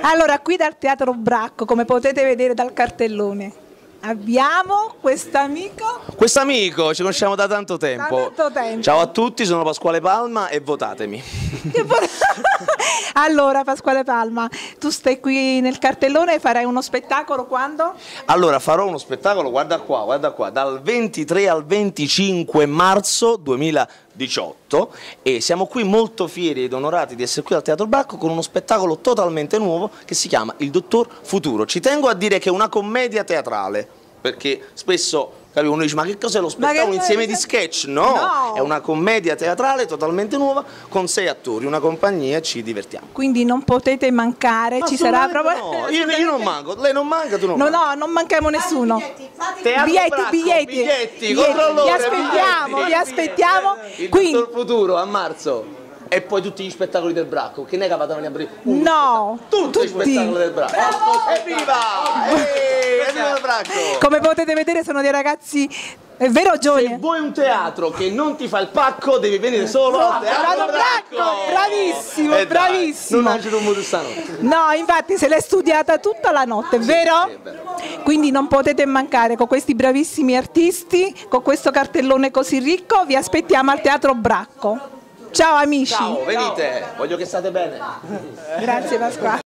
Allora, qui dal Teatro Bracco, come potete vedere dal cartellone, abbiamo quest'amico. Quest'amico ci conosciamo da tanto tempo. Da tanto tempo. Ciao a tutti, sono Pasquale Palma e votatemi. Allora, Pasquale Palma, tu stai qui nel cartellone e farai uno spettacolo quando? Allora, farò uno spettacolo, guarda qua, guarda qua, dal 23 al 25 marzo 2018 e siamo qui molto fieri ed onorati di essere qui al Teatro Bracco con uno spettacolo totalmente nuovo che si chiama Il Dottor Futuro. Ci tengo a dire che è una commedia teatrale, perché spesso capi, uno dice ma che cos'è lo spettacolo? Un insieme di sketch? No, No. è una commedia teatrale totalmente nuova con sei attori, una compagnia e ci divertiamo. Quindi non potete mancare, ci sarà proprio... no, io, io non manco, lei non manca, tu non No, manchi. no, non manchiamo nessuno. Teatro Biglietti, Bracco, biglietti, biglietti, biglietti. Vi aspettiamo, biglietti. vi aspettiamo. Il Quindi, Futuro a marzo. E poi tutti gli spettacoli del Bracco. Che ne è capato a venire a aprire? No, spettacolo. Tutti, gli tutti. spettacoli del Bracco. Evviva il Bracco! Come potete vedere sono dei ragazzi, è vero Se Gioni? vuoi un teatro che non ti fa il pacco, devi venire solo al Teatro Bracco, bravissimo, Eh dai, bravissimo. Non agito un modo stanotte. No, infatti se l'è studiata tutta la notte, vero? sì, è vero. Quindi non potete mancare con questi bravissimi artisti, con questo cartellone così ricco, vi aspettiamo al Teatro Bracco. Ciao amici. Ciao, venite, voglio che state bene. Grazie Pasquale.